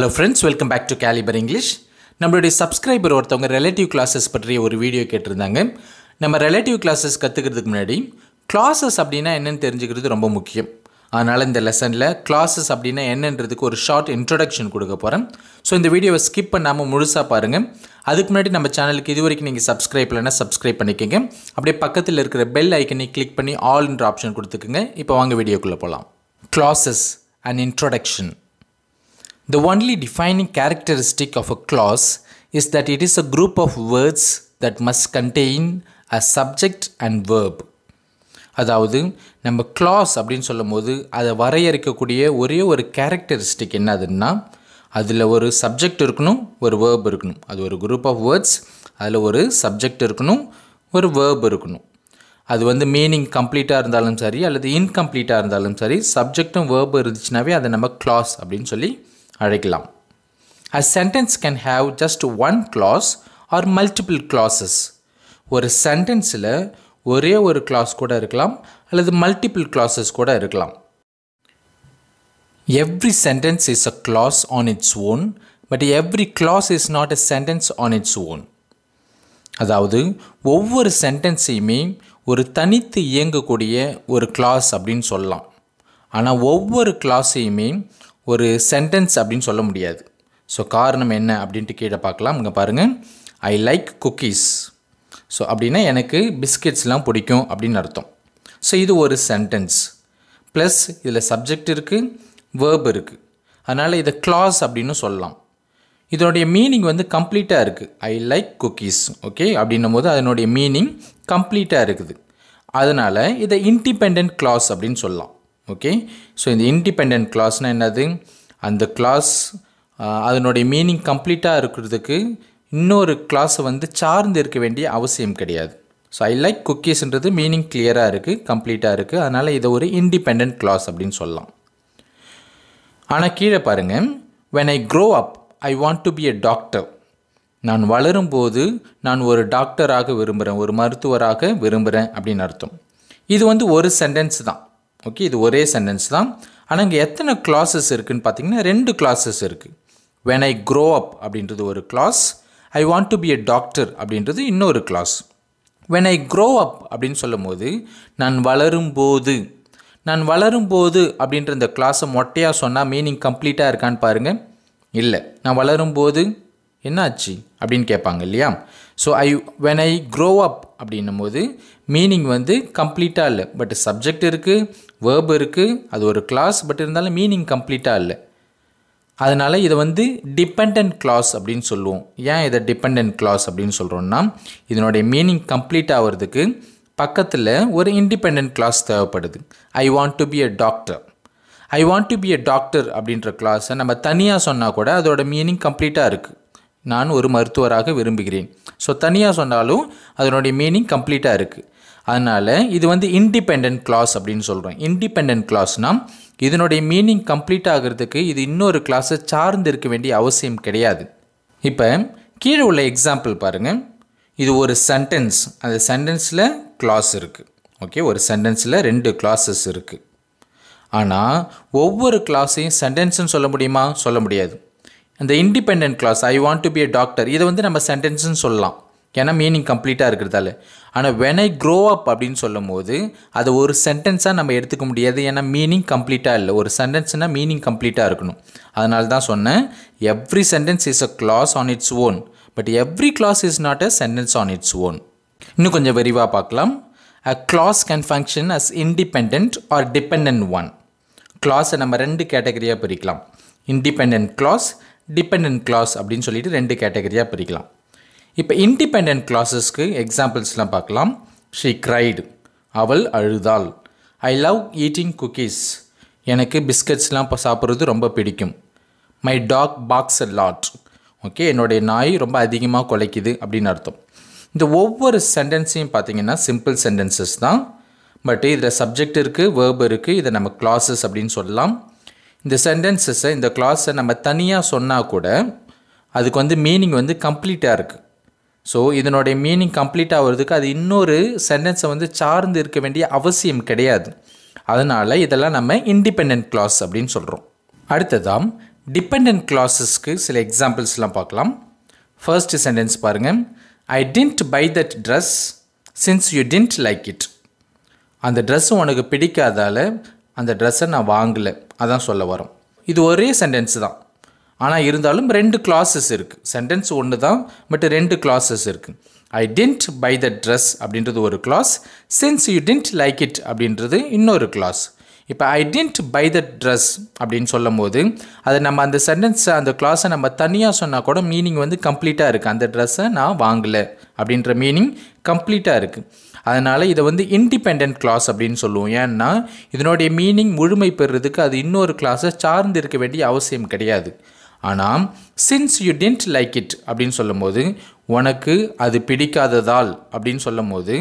Hello friends welcome back to caliber English நம்மளுடைய subscriber ஒருத்தவங்க relative clauses பற்றிய ஒரு வீடியோ கேட்டிருந்தாங்க. நம்ம ரிலேட்டிவ் கிளாஸஸ் கற்றுக்கிறதுக்கு முன்னாடி கிளாஸஸ் அப்படின்னா என்னென்னு தெரிஞ்சுக்கிறது ரொம்ப முக்கியம். அதனால் இந்த லெசனில் கிளாஸஸ் அப்படின்னா என்னன்றதுக்கு ஒரு ஷார்ட் இன்ட்ரொடக்ஷன் கொடுக்க போகிறேன் ஸோ இந்த வீடியோவை ஸ்கிப் பண்ணாமல் முழுசாக பாருங்கள் அதுக்கு முன்னாடி நம்ம சேனலுக்கு இது வரைக்கும் நீங்கள் சப்ஸ்கிரைப் இல்லைன்னா சப்ஸ்கிரைப் பண்ணிக்கோங்க. அப்படியே பக்கத்தில் இருக்கிற பெல் ஐக்கனை கிளிக் பண்ணி ஆல்ன்ற ஆப்ஷன் கொடுத்துக்குங்க. இப்போ வாங்க வீடியோக்குள்ளே போகலாம் clauses and introduction The only defining characteristic of a clause is that it is a group of words that must contain a subject and verb. அதாவது நம்ம க்ளாஸ் அப்படின்னு சொல்லும் போது அதை வரையறுக்கக்கூடிய ஒரே ஒரு கேரக்டரிஸ்டிக் என்னதுன்னா அதில் ஒரு சப்ஜெக்ட் இருக்கணும் ஒரு வேர்ப் இருக்கணும் அது ஒரு குரூப் ஆஃப் வேர்ட்ஸ் அதில் ஒரு சப்ஜெக்ட் இருக்கணும் ஒரு வேர்ப் இருக்கணும் அது வந்து மீனிங் கம்ப்ளீட்டாக இருந்தாலும் சரி அல்லது இன்கம்ப்ளீட்டாக இருந்தாலும் சரி சப்ஜெக்டும் வேர்பு இருந்துச்சுனாவே அதை நம்ம க்ளாஸ் அப்படின்னு சொல்லி அழைக்கலாம் a sentence can have just one clause or multiple clauses ஒரு சென்டென்ஸில் ஒரே ஒரு கிளாஸ் கூட இருக்கலாம் அல்லது மல்டிபிள் கிளாஸஸ் கூட இருக்கலாம் every sentence is a clause on its own but every clause is not a sentence on its own அதாவது ஒவ்வொரு சென்டென்ஸையுமே ஒரு தனித்து இயங்கக்கூடிய ஒரு கிளாஸ் அப்படின்னு சொல்லலாம் ஆனால் ஒவ்வொரு கிளாஸையுமே ஒரு சென்டென்ஸ் அப்படின்னு சொல்ல முடியாது. ஸோ காரணம் என்ன அப்படின்ட்டு கீழே பார்க்கலாம். இங்கே பாருங்கள் ஐ லைக் குக்கீஸ் ஸோ அப்படின்னா எனக்கு பிஸ்கெட்ஸ்லாம் பிடிக்கும் அப்படின்னு அர்த்தம். ஸோ இது ஒரு சென்டென்ஸ் ப்ளஸ் இதில் சப்ஜெக்ட் இருக்குது வேர்ப் இருக்குது அதனால் இதை கிளாஸ் அப்படின்னு சொல்லலாம். இதனுடைய மீனிங் வந்து கம்ப்ளீட்டாக இருக்குது ஐ லைக் குக்கீஸ் ஓகே அப்படின்னும் போது அதனுடைய மீனிங் கம்ப்ளீட்டாக இருக்குது. அதனால் இதை இன்டிபெண்ட் கிளாஸ் அப்படின்னு சொல்லலாம். ஓகே ஸோ இந்த இண்டிபெண்ட் கிளாஸ்னால் என்னது? அந்த கிளாஸ் அதனுடைய மீனிங் கம்ப்ளீட்டாக இருக்கிறதுக்கு இன்னொரு கிளாஸை வந்து சார்ந்து இருக்க வேண்டிய அவசியம் கிடையாது. ஸோ ஐ லைக் குக்கீஸ்ன்றது மீனிங் கிளியராக இருக்குது கம்ப்ளீட்டாக இருக்குது அதனால் இதை ஒரு இண்டிபெண்ட் கிளாஸ் அப்படின்னு சொல்லலாம். ஆனால் கீழே பாருங்கள் when I grow up I want to be a doctor நான் வளரும்போது நான் ஒரு டாக்டராக விரும்புகிறேன் ஒரு மருத்துவராக விரும்புகிறேன் அப்படின்னு அர்த்தம். இது வந்து ஒரு சென்டென்ஸ் தான். ஓகே இது ஒரே சென்டென்ஸ் தான். ஆனால் இங்கே எத்தனை கிளாஸஸ் இருக்குதுன்னு பார்த்தீங்கன்னா ரெண்டு கிளாஸஸ் இருக்குது வென் ஐ க்ரோ அப் அப்படின்றது ஒரு clause I want to be a doctor அப்படின்றது இன்னொரு clause when I grow up அப்படின்னு சொல்லும் போது நான் வளரும்போது. நான் வளரும்போது அப்படின்ற இந்த கிளாஸை மொட்டையாக சொன்னால் மீனிங் கம்ப்ளீட்டாக இருக்கான்னு பாருங்கள் இல்லை நான் வளரும்போது என்னாச்சு அப்படின்னு கேட்பாங்க இல்லையா? So I when I grow up அப்படின்னும் போது மீனிங் வந்து கம்ப்ளீட்டாக இல்லை. பட் சப்ஜெக்ட் இருக்குது வேர்ப் இருக்குது அது ஒரு கிளாஸ் பட் இருந்தாலும் மீனிங் கம்ப்ளீட்டாக இல்லை. அதனால் இதை வந்து டிபெண்ட் கிளாஸ் அப்படின்னு சொல்லுவோம். ஏன் இதை டிபெண்ட் கிளாஸ் அப்படின்னு சொல்கிறோன்னா இதனுடைய மீனிங் கம்ப்ளீட் ஆகிறதுக்கு பக்கத்தில் ஒரு இண்டிபெண்ட் கிளாஸ் தேவைப்படுது. I want to be a doctor I want to be a doctor அப்படின்ற கிளாஸை நம்ம தனியாக சொன்னால் கூட அதோட மீனிங் கம்ப்ளீட்டாக இருக்குது நான் ஒரு மருத்துவராக விரும்புகிறேன். ஸோ தனியாக சொன்னாலும் அதனுடைய மீனிங் கம்ப்ளீட்டாக இருக்குது அதனால் இது வந்து இண்டிபெண்ட் கிளாஸ் அப்படின்னு சொல்கிறோம் இண்டிபெண்ட் கிளாஸ்னால் இதனுடைய மீனிங் கம்ப்ளீட் ஆகிறதுக்கு இது இன்னொரு கிளாஸை சார்ந்து இருக்க வேண்டிய அவசியம் கிடையாது. இப்போ கீழே உள்ள எக்ஸாம்பிள் பாருங்கள் இது ஒரு சென்டென்ஸ் அந்த சென்டென்ஸில் கிளாஸ் இருக்குது ஓகே ஒரு சென்டென்ஸில் ரெண்டு கிளாஸஸ் இருக்குது ஆனால் ஒவ்வொரு கிளாஸையும் சென்டென்ஸ்னு சொல்ல முடியுமா? சொல்ல முடியாது. அந்த independent clause I want to be a doctor இதை வந்து நம்ம சென்டென்ஸ்னு சொல்லலாம். ஏன்னா மீனிங் கம்ப்ளீட்டாக இருக்கிறதால. ஆனால் வென் ஐ க்ரோ அப் அப்படின்னு சொல்லும் போது அதை ஒரு சென்டென்ஸாக நம்ம எடுத்துக்க முடியாது. ஏன்னா மீனிங் கம்ப்ளீட்டாக இல்லை. ஒரு சென்டென்ஸ்னால் மீனிங் கம்ப்ளீட்டாக இருக்கணும். அதனால தான் சொன்னேன் every sentence is a clause on its own but every clause is not a sentence on its own இன்னும் கொஞ்சம் விரிவாக பார்க்கலாம். A clause can function as independent or dependent one கிளாஸை நம்ம ரெண்டு கேட்டகரியாக பிரிக்கலாம். இண்டிபெண்ட் கிளாஸ் டிபெண்ட் கிளாஸ் அப்படின்னு சொல்லிட்டு ரெண்டு கேட்டகரியாக பிரிக்கலாம். இப்போ இன்டிபெண்ட் கிளாஸஸ்க்கு எக்ஸாம்பிள்ஸ்லாம் பார்க்கலாம். ஷீ க்ரைடு அவள் அழுதாள். ஐ லவ் ஈட்டிங் குக்கீஸ் எனக்கு பிஸ்கட்ஸ்லாம் இப்போ சாப்பிட்றது ரொம்ப பிடிக்கும். My dog barks a lot okay என்னுடைய நாய் ரொம்ப அதிகமாக குலைக்குது அப்படின்னு அர்த்தம். இந்த ஒவ்வொரு சென்டென்ஸையும் பார்த்தீங்கன்னா சிம்பிள் சென்டென்சஸ் தான். பட் இதில் சப்ஜெக்ட் இருக்குது வேர்ப் இருக்குது இதை நம்ம கிளாஸஸ் அப்படின்னு சொல்லலாம். இந்த சென்டென்சஸை இந்த கிளாஸை நம்ம தனியாக சொன்னால் கூட அதுக்கு வந்து மீனிங் வந்து கம்ப்ளீட்டாக இருக்குது ஸோ இதனுடைய மீனிங் கம்ப்ளீட் ஆகிறதுக்கு அது இன்னொரு சென்டென்ஸை வந்து சார்ந்து இருக்க வேண்டிய அவசியம் கிடையாது. அதனால் இதெல்லாம் நம்ம இண்டிபெண்ட் கிளாஸ் அப்படின்னு சொல்கிறோம் அடுத்ததாம் டிபெண்ட் கிளாஸஸ்க்கு சில எக்ஸாம்பிள்ஸ்லாம் பார்க்கலாம். ஃபர்ஸ்ட் சென்டென்ஸ் பாருங்கள் I didn't buy that dress since you didn't like it அந்த ட்ரெஸ்ஸும் உனக்கு பிடிக்காதால அந்த ட்ரெஸ்ஸை நான் வாங்கலை. அதான் சொல்ல வரோம் இது ஒரே சென்டென்ஸ் தான். ஆனால் இருந்தாலும் ரெண்டு கிளாஸஸ் இருக்குது சென்டென்ஸ் ஒன்று தான் பட் ரெண்டு கிளாஸஸ் இருக்குது I didn't buy the dress அப்படின்றது ஒரு clause since you didn't like it அப்படின்றது இன்னொரு கிளாஸ் இப்போ I didn't buy the dress அப்படின்னு சொல்லும் போது அதை நம்ம அந்த சென்டென்ஸை அந்த கிளாஸை நம்ம தனியாக சொன்னால் கூட மீனிங் வந்து கம்ப்ளீட்டாக இருக்குது அந்த ட்ரெஸ்ஸை நான் வாங்கலை அப்படின்ற மீனிங் கம்ப்ளீட்டாக இருக்குது அதனால் இதை வந்து இண்டிபெண்ட் கிளாஸ் அப்படின்னு சொல்லுவோம். ஏன்னா இதனுடைய மீனிங் முழுமை பெறுறதுக்கு அது இன்னொரு கிளாஸை சார்ந்து இருக்க வேண்டிய அவசியம் கிடையாது. ஆனால் since you didn't like it அப்படின்னு சொல்லும்போது உனக்கு அது பிடிக்காததால் அப்படின்னு சொல்லும் போது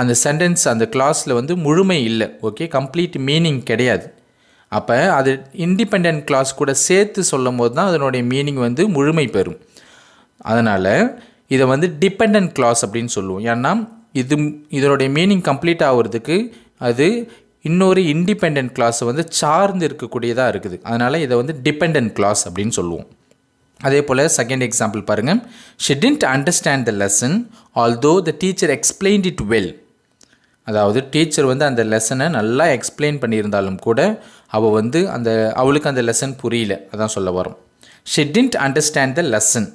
அந்த சென்டென்ஸ் அந்த கிளாஸில் வந்து முழுமை இல்லை. ஓகே கம்ப்ளீட் மீனிங் கிடையாது. அப்போ அது இண்டிபெண்ட் கிளாஸ் கூட சேர்த்து சொல்லும் போது தான் அதனுடைய மீனிங் வந்து முழுமை பெறும். அதனால் இதை வந்து டிபெண்ட் கிளாஸ் அப்படின்னு சொல்லுவோம். ஏன்னா இது இதனுடைய மீனிங் கம்ப்ளீட் ஆகிறதுக்கு அது இன்னொரு இண்டிபெண்ட் கிளாஸ் வந்து சார்ந்து இருக்கக்கூடியதாக இருக்குது. அதனால் இதை வந்து டிபெண்ட் கிளாஸ் அப்படின்னு சொல்லுவோம். அதே போல் செகண்ட் எக்ஸாம்பிள் பாருங்கள் she didn't understand the lesson although the teacher explained it well அதாவது டீச்சர் வந்து அந்த லெசனை நல்லா எக்ஸ்பிளைன் பண்ணியிருந்தாலும் கூட அவள் வந்து அந்த அவளுக்கு அந்த லெசன் புரியல. அதான் சொல்ல வரும் she didn't understand the lesson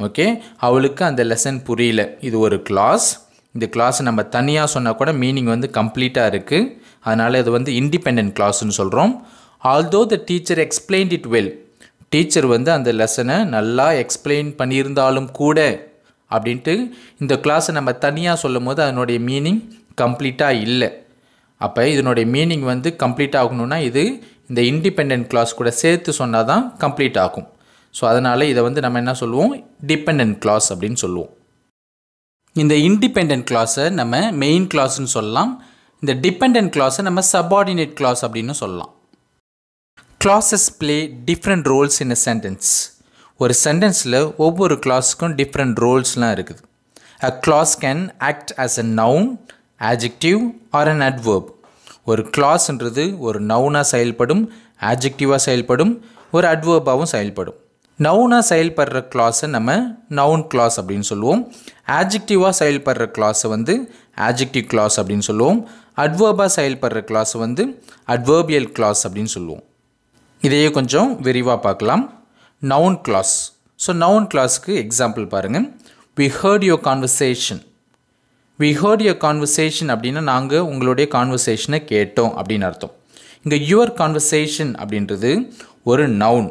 okay அவளுக்கு அந்த லெசன் புரியல. இது ஒரு கிளாஸ் இந்த கிளாஸ் நம்ம தனியாக சொன்னால் கூட மீனிங் வந்து கம்ப்ளீட்டாக இருக்குது அதனால் இது வந்து இண்டிபெண்ட் கிளாஸ்ன்னு சொல்கிறோம் although the teacher explained it well teacher வந்து அந்த லெசனை நல்லா எக்ஸ்பிளைன் பண்ணியிருந்தாலும் கூட அப்படின்ட்டு இந்த கிளாஸை நம்ம தனியாக சொல்லும் போது அதனுடைய மீனிங் கம்ப்ளீட்டாக இல்லை. அப்போ இதனுடைய மீனிங் வந்து கம்ப்ளீட் ஆகணும்னா இது இந்த இண்டிபெண்ட் கிளாஸ் கூட சேர்த்து சொன்னால் தான் கம்ப்ளீட் ஆகும் ஸோ அதனால் இதை வந்து நம்ம என்ன சொல்லுவோம்? டிபெண்ட் கிளாஸ் அப்படின்னு சொல்லுவோம். இந்த இண்டிபெண்ட் கிளாஸை நம்ம மெயின் கிளாஸ்னு சொல்லலாம். இந்த டிபெண்ட் கிளாஸை நம்ம சபார்டினேட் கிளாஸ் அப்படின்னு சொல்லலாம். Clauses play different roles in a sentence ஒரு சென்டென்ஸில் ஒவ்வொரு கிளாஸுக்கும் டிஃப்ரெண்ட் ரோல்ஸ்லாம் இருக்குது. A clause can act as a noun adjective or an adverb ஒரு கிளாஸ்ன்றது ஒரு நவுனாக செயல்படும் ஆஜெக்டிவாக செயல்படும் ஒரு அட்வர்பாகவும் செயல்படும். நவுனாக செயல்படுற கிளாஸை நம்ம நவுன் கிளாஸ் அப்படின்னு சொல்லுவோம். ஆஜெக்டிவாக செயல்படுற கிளாஸை வந்து ஆஜெக்டிவ் கிளாஸ் அப்படின்னு சொல்லுவோம். அட்வர்பாக செயல்படுற கிளாஸை வந்து அட்வர்பியல் கிளாஸ் அப்படின்னு சொல்லுவோம். இதையே கொஞ்சம் விரிவாக பார்க்கலாம். நவுன் கிளாஸ் ஸோ நவுன் கிளாஸ்க்கு எக்ஸாம்பிள் பாருங்கள் we heard your conversation we heard your conversation அப்படின்னா நாங்கள் உங்களுடைய கான்வர்சேஷனை கேட்டோம் அப்படின்னு அர்த்தம். இங்கே யுவர் கான்வர்சேஷன் அப்படின்றது ஒரு நவுன்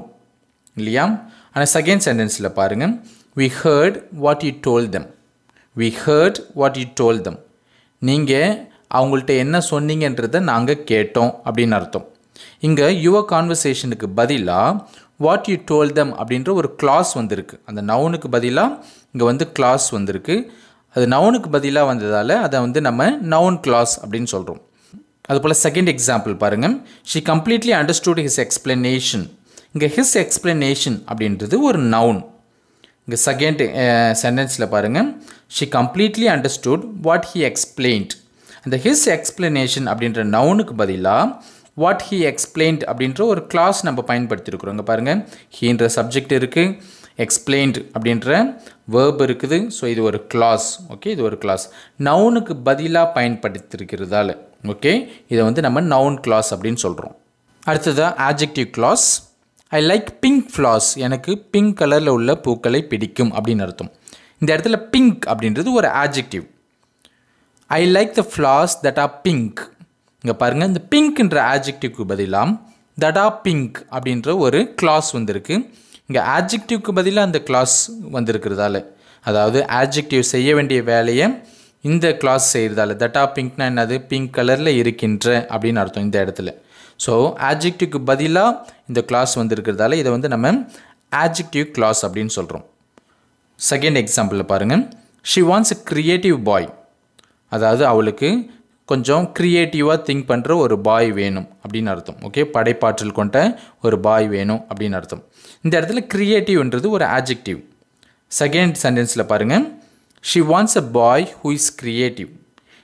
இல்லையா? ஆனால் செகண்ட் சென்டென்ஸில் பாருங்கள் we heard what you told them we heard what you told them நீங்கள் அவங்கள்ட்ட என்ன சொன்னீங்கன்றதை நாங்கள் கேட்டோம் அப்படின்னு அர்த்தம். இங்கே யுவ கான்வர்சேஷனுக்கு பதிலாக வாட் யூ டோல் தம் அப்படின்ற ஒரு கிளாஸ் வந்திருக்கு. அந்த நவுனுக்கு பதிலாக இங்கே வந்து கிளாஸ் வந்திருக்கு. அது நவுனுக்கு பதிலாக வந்ததால் அதை வந்து நம்ம நவுன் கிளாஸ் அப்படின்னு சொல்கிறோம் அதுபோல் செகண்ட் எக்ஸாம்பிள் பாருங்கள் she completely understood his explanation இங்கே ஹிஸ் எக்ஸ்பிளனேஷன் அப்படின்றது ஒரு நவுன் இங்கே செகண்ட் சென்டென்ஸில் பாருங்கள் she completely understood what he explained அந்த ஹிஸ் எக்ஸ்பிளனேஷன் அப்படின்ற நவுனுக்கு பதிலாக வாட் ஹி எக்ஸ்பிளைன்ட் அப்படின்ற ஒரு கிளாஸ் நம்ம பயன்படுத்தியிருக்கிறோம் இங்கே பாருங்கள் ஹீன்ற சப்ஜெக்ட் இருக்குது எக்ஸ்பிளைன்ட் அப்படின்ற வேர்ப் இருக்குது. ஸோ இது ஒரு கிளாஸ் ஓகே இது ஒரு கிளாஸ் நவுனுக்கு பதிலாக பயன்படுத்தியிருக்கிறதால ஓகே இதை வந்து நம்ம நவுன் கிளாஸ் அப்படின்னு சொல்கிறோம் அடுத்ததாக adjective clause I like pink flowers எனக்கு பிங்க் கலரில் உள்ள பூக்களை பிடிக்கும் அப்படின்னு அர்த்தம். இந்த இடத்துல பிங்க் அப்படின்றது ஒரு adjective I like the flowers that are pink இங்கே பாருங்கள் இந்த பிங்க்ன்ற ஆஜெக்டிவ்க்கு பதிலாக தட் ஆர் பிங்க் அப்படின்ற ஒரு கிளாஸ் வந்திருக்கு. இங்கே ஆஜெக்டிவ்க்கு பதிலாக அந்த கிளாஸ் வந்திருக்கிறதால. அதாவது ஆஜெக்டிவ் செய்ய வேண்டிய வேலையை இந்த கிளாஸ் செய்கிறதால தட் ஆர் பிங்க்னா என்னது? பிங்க் கலரில் இருக்கின்ற அப்படின்னு அர்த்தம் இந்த இடத்துல. ஸோ ஆப்ஜெக்டிவ்க்கு பதிலாக இந்த கிளாஸ் வந்திருக்கிறதால இதை வந்து நம்ம ஆஜெக்டிவ் கிளாஸ் அப்படின்னு சொல்கிறோம் செகண்ட் எக்ஸாம்பிளில் பாருங்கள் she wants a creative boy அதாவது அவளுக்கு கொஞ்சம் க்ரியேட்டிவாக திங்க் பண்ணுற ஒரு பாய் வேணும் அப்படின்னு அர்த்தம். ஓகே படைப்பாற்றல் கொண்ட ஒரு பாய் வேணும் அப்படின்னு அர்த்தம். இந்த இடத்துல க்ரியேட்டிவ்ன்றது ஒரு ஆப்ஜெக்டிவ் செகண்ட் சென்டென்ஸில் பாருங்கள் she wants a boy who is creative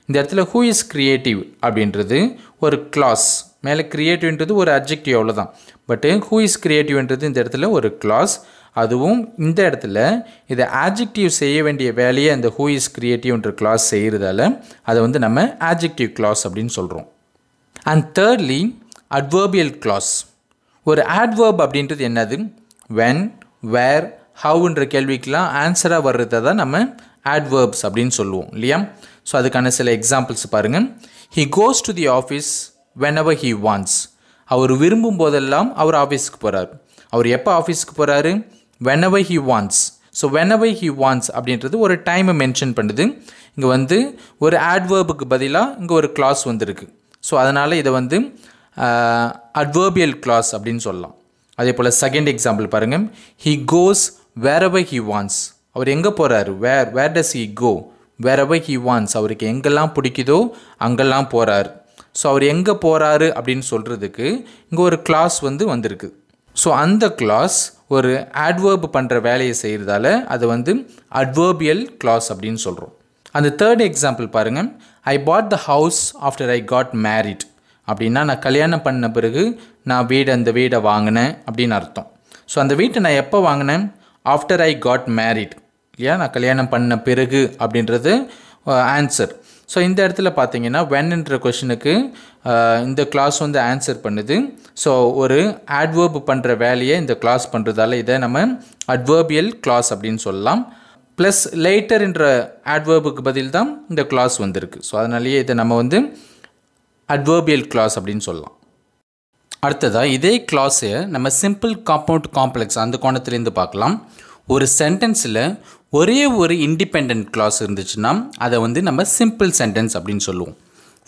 இந்த இடத்துல ஹூ இஸ் க்ரியேட்டிவ் அப்படின்றது ஒரு கிளாஸ் மேலே கிரியேட்டிவ்ன்றது ஒரு அப்ஜெக்டிவ் அவ்வளோதான் பட்டு ஹூ இஸ் கிரியேட்டிவ்ன்றது இந்த இடத்துல ஒரு கிளாஸ் அதுவும் இந்த இடத்துல இதை ஆட்ஜெக்டிவ் செய்ய வேண்டிய வேலையை அந்த ஹூ இஸ் கிரியேட்டிவ்ன்ற கிளாஸ் செய்கிறதால அதை வந்து நம்ம ஆட்ஜெக்டிவ் கிளாஸ் அப்படின்னு சொல்கிறோம் அண்ட் தேர்ட்லி அட்வர்பியல் கிளாஸ் ஒரு ஆட்வர்ப் அப்படின்றது என்னது? வென் வேர் ஹவுன்ற கேள்விக்கெலாம் ஆன்சராக வர்றதை தான் நம்ம ஆட்வர்ப்ஸ் அப்படின்னு சொல்லுவோம் இல்லையா? ஸோ அதுக்கான சில எக்ஸாம்பிள்ஸ் பாருங்கள் he goes to the office when he wants அவர் விரும்பும் போதெல்லாம் அவர் ஆஃபீஸ்க்கு போகிறார் அவர் எப்போ ஆஃபீஸ்க்கு போகிறாரு when he wants so whenever he wants அப்படின்றது ஒரு டைமை மென்ஷன் பண்ணுது. இங்கே வந்து ஒரு ஆட்வர்புக்கு பதிலாக இங்கே ஒரு கிளாஸ் வந்திருக்கு. ஸோ அதனால் இதை வந்து அட்வர்பியல் கிளாஸ் அப்படின்னு சொல்லலாம். அதே போல் செகண்ட் எக்ஸாம்பிள் பாருங்கள் he goes wherever he wants அவர் எங்கே போகிறாரு where where does he go wherever he wants அவருக்கு எங்கெல்லாம் பிடிக்குதோ அங்கெல்லாம் போகிறார் ஸோ அவர் எங்கே போகிறாரு அப்படின்னு சொல்கிறதுக்கு இங்கே ஒரு கிளாஸ் வந்து வந்திருக்கு. ஸோ அந்த கிளாஸ் ஒரு ஆட்வர்ப் பண்ணுற வேலையை செய்கிறதால அது வந்து அட்வர்பியல் கிளாஸ் அப்படின்னு சொல்கிறோம் அந்த தேர்ட் எக்ஸாம்பிள் பாருங்கள் I bought the house after I got married அப்படின்னா நான் கல்யாணம் பண்ண பிறகு நான் வீடு அந்த வீடை வாங்கினேன் அப்படின்னு அர்த்தம். ஸோ அந்த வீட்டை நான் எப்போ வாங்கினேன்? ஆஃப்டர் ஐ காட் மேரிட் இல்லையா? நான் கல்யாணம் பண்ண பிறகு அப்படின்றது ஆன்சர் ஸோ இந்த இடத்துல பார்த்தீங்கன்னா வென்ன்ற கொஷனுக்கு இந்த கிளாஸ் வந்து ஆன்சர் பண்ணுது. ஸோ ஒரு ஆட்வர்ப் பண்ணுற வேலையை இந்த கிளாஸ் பண்ணுறதால இதை நம்ம அட்வர்பியல் கிளாஸ் அப்படின்னு சொல்லலாம். ப்ளஸ் லேட்டர்ன்ற ஆட்வர்புக்கு பதில் தான் இந்த கிளாஸ் வந்திருக்கு. ஸோ அதனாலேயே இதை நம்ம வந்து அட்வர்பியல் கிளாஸ் அப்படின்னு சொல்லலாம். அடுத்ததாக இதே கிளாஸை நம்ம சிம்பிள் காம்பவுண்ட் காம்ப்ளெக்ஸ் அந்த கோணத்துலேருந்து பார்க்கலாம். ஒரு சென்டென்ஸில் ஒரே ஒரு இண்டிபெண்ட் கிளாஸ் இருந்துச்சுன்னா அதை வந்து நம்ம சிம்பிள் சென்டென்ஸ் அப்படின்னு சொல்லுவோம்.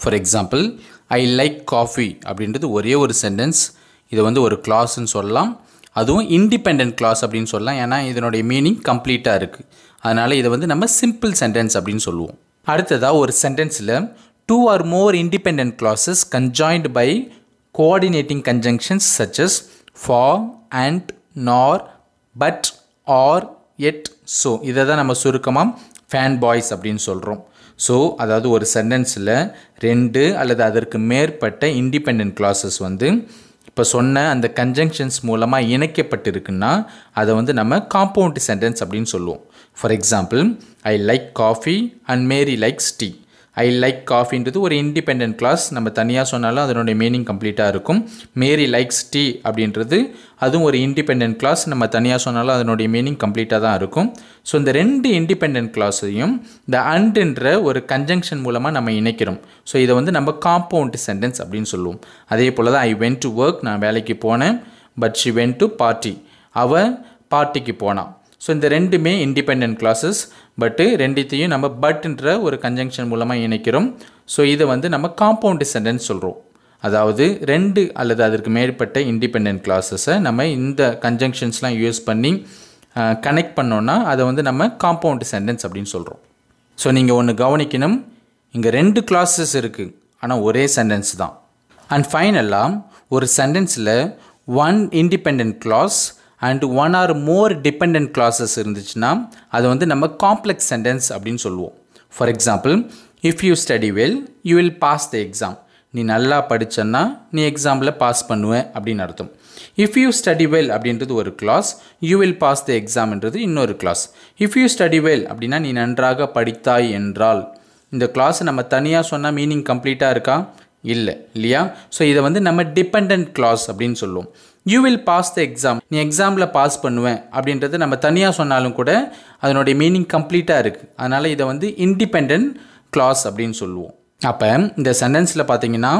For example I like coffee அப்படின்றது ஒரே ஒரு சென்டென்ஸ் இதை வந்து ஒரு கிளாஸ்ன்னு சொல்லலாம். அதுவும் இண்டிபெண்ட் கிளாஸ் அப்படின்னு சொல்லலாம். ஏன்னா இதனுடைய மீனிங் கம்ப்ளீட்டாக இருக்குது அதனால் இதை வந்து நம்ம சிம்பிள் சென்டென்ஸ் அப்படின்னு சொல்லுவோம். அடுத்ததாக ஒரு சென்டென்ஸில் two or more independent clauses conjoined by coordinating conjunctions such as for and nor but or yet so இதை தான் நம்ம சுருக்கமாக ஃபேன் பாய்ஸ் அப்படின்னு சொல்கிறோம் ஸோ அதாவது ஒரு சென்டென்ஸில் ரெண்டு அல்லது அதற்கு மேற்பட்ட இண்டிபெண்ட் கிளாஸஸ் வந்து இப்போ சொன்ன அந்த கன்ஜங்ஷன்ஸ் மூலமாக இணைக்கப்பட்டிருக்குன்னா அதை வந்து நம்ம காம்பவுண்ட் சென்டென்ஸ் அப்படின்னு சொல்லுவோம். For example I like coffee and Mary likes tea I like காஃபின்றது ஒரு இண்டிபெண்ட் கிளாஸ் நம்ம தனியாக சொன்னாலும் அதனுடைய மீனிங் கம்ப்ளீட்டாக இருக்கும். மேரி லைக்ஸ் டீ அப்படின்றது அதுவும் ஒரு இண்டிபெண்ட் கிளாஸ் நம்ம தனியாக சொன்னாலும் அதனுடைய மீனிங் கம்ப்ளீட்டாக தான் இருக்கும். ஸோ இந்த ரெண்டு இண்டிபெண்ட் கிளாஸையும் இந்த அண்ட்ன்ற ஒரு கன்ஜங்ஷன் மூலமாக நம்ம இணைக்கிறோம். ஸோ இதை வந்து நம்ம காம்பவுண்ட் சென்டென்ஸ் அப்படின்னு சொல்லுவோம். அதே போல் தான் ஐ வென்ட் டு ஒர்க் நான் வேலைக்கு போனேன். But she went to party அவள் பார்ட்டிக்கு போனான் ஸோ இந்த ரெண்டுமே இண்டிபெண்ட் கிளாஸஸ் பட்டு ரெண்டுத்தையும் நம்ம பட்ன்ற ஒரு கன்ஜங்ஷன் மூலமாக இணைக்கிறோம். ஸோ இதை வந்து நம்ம காம்பவுண்ட் சென்டென்ஸ் சொல்கிறோம் அதாவது ரெண்டு அல்லது அதற்கு மேற்பட்ட இண்டிபெண்ட் கிளாஸஸை நம்ம இந்த கன்ஜங்ஷன்ஸ்லாம் யூஸ் பண்ணி கனெக்ட் பண்ணோன்னா அதை வந்து நம்ம காம்பவுண்ட் சென்டென்ஸ் அப்படின்னு சொல்கிறோம் ஸோ நீங்கள் ஒன்று கவனிக்கணும். இங்கே ரெண்டு கிளாஸஸ் இருக்குது ஆனால் ஒரே சென்டென்ஸ் தான். அண்ட் ஃபைனலாக ஒரு சென்டென்ஸில் one independent clause and one or more dependent clauses இருந்துச்சுன்னா அது வந்து நம்ம காம்ப்ளெக்ஸ் சென்டென்ஸ் அப்படின்னு சொல்லுவோம். For example if you study well you will pass the exam நீ நல்லா படித்தன்னா நீ எக்ஸாமில் பாஸ் பண்ணுவேன் அப்படின்னு அர்த்தம். இஃப் யூ ஸ்டடி வெல் அப்படின்றது ஒரு clause you will pass the எக்ஸாம்ன்றது இன்னொரு clause if you study well அப்படின்னா நீ நன்றாக படித்தாய் என்றால் இந்த கிளாஸ் நம்ம தனியாக சொன்னால் மீனிங் கம்ப்ளீட்டாக இருக்கா? இல்லை இல்லையா? ஸோ இதை வந்து நம்ம டிபெண்ட் கிளாஸ் அப்படின்னு சொல்லுவோம். You will pass the exam நீ எக்ஸாமில் பாஸ் பண்ணுவேன். அப்படின்றது நம்ம தனியாக சொன்னாலும் கூட அதனுடைய மீனிங் கம்ப்ளீட்டாக இருக்குது அதனால் இதை வந்து இண்டிபெண்ட் கிளாஸ் அப்படின்னு சொல்லுவோம். அப்போ இந்த சென்டென்ஸில் பார்த்தீங்கன்னா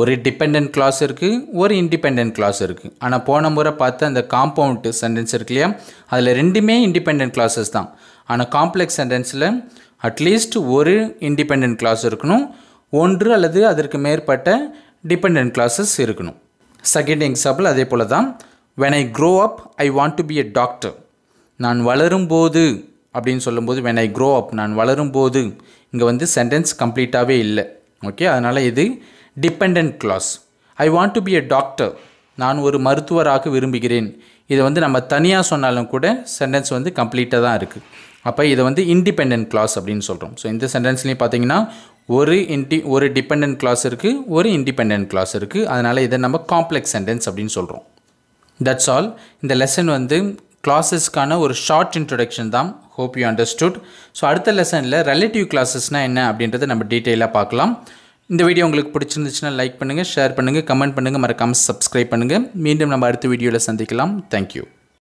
ஒரு டிபெண்ட் கிளாஸ் இருக்குது ஒரு இண்டிபெண்ட் கிளாஸ் இருக்குது ஆனால் போன முறை பார்த்த அந்த காம்பவுண்ட் சென்டென்ஸ் இருக்கு இல்லையா? அதில் ரெண்டுமே இண்டிபெண்ட் கிளாஸஸ் தான். ஆனால் காம்ப்ளெக்ஸ் சென்டென்ஸில் அட்லீஸ்ட் ஒரு இண்டிபெண்ட் கிளாஸ் இருக்கணும். ஒன்று அல்லது அதற்கு மேற்பட்ட டிபெண்ட் கிளாஸஸ் இருக்கணும். செகண்ட் எக்ஸாம்பிள் அதே போல் தான் when I grow up I want to be a doctor நான் வளரும்போது அப்படின்னு சொல்லும்போது வென் ஐ க்ரோ அப் நான் வளரும்போது இங்கே வந்து சென்டென்ஸ் கம்ப்ளீட்டாகவே இல்லை. ஓகே அதனால் இது dependent clause I want to be a doctor நான் ஒரு மருத்துவராக விரும்புகிறேன். இதை வந்து நம்ம தனியாக சொன்னாலும் கூட சென்டென்ஸ் வந்து கம்ப்ளீட்டாக தான் இருக்குது அப்போ இதை வந்து இண்டிபெண்ட் கிளாஸ் அப்படின்னு சொல்கிறோம் ஸோ இந்த சென்டென்ஸ்லேயும் பார்த்தீங்கன்னா ஒரு இன்டி ஒரு டிபெண்ட் கிளாஸ் இருக்குது ஒரு இண்டிபெண்ட் கிளாஸ் இருக்குது அதனால் இதை நம்ம காம்ப்ளெக்ஸ் சென்டென்ஸ் அப்படின்னு சொல்கிறோம் தட்ஸ் ஆல் இந்த லெசன் வந்து கிளாஸஸ்க்கான ஒரு ஷார்ட் இன்ட்ரொடக்ஷன் தான். ஹோப் யூ அண்டர்ஸ்டுட் ஸோ அடுத்த லெசனில் ரிலேட்டிவ் கிளாஸஸ்னால் என்ன அப்படின்றத நம்ம டீட்டெயிலாக பார்க்கலாம். இந்த வீடியோ உங்களுக்கு பிடிச்சிருந்துச்சுன்னா லைக் பண்ணுங்கள் ஷேர் பண்ணுங்கள் கமெண்ட் பண்ணுங்கள் மறக்காமல் சப்ஸ்கிரைப் பண்ணுங்கள் மீண்டும் நம்ம அடுத்த வீடியோவில் சந்திக்கலாம். தேங்க்யூ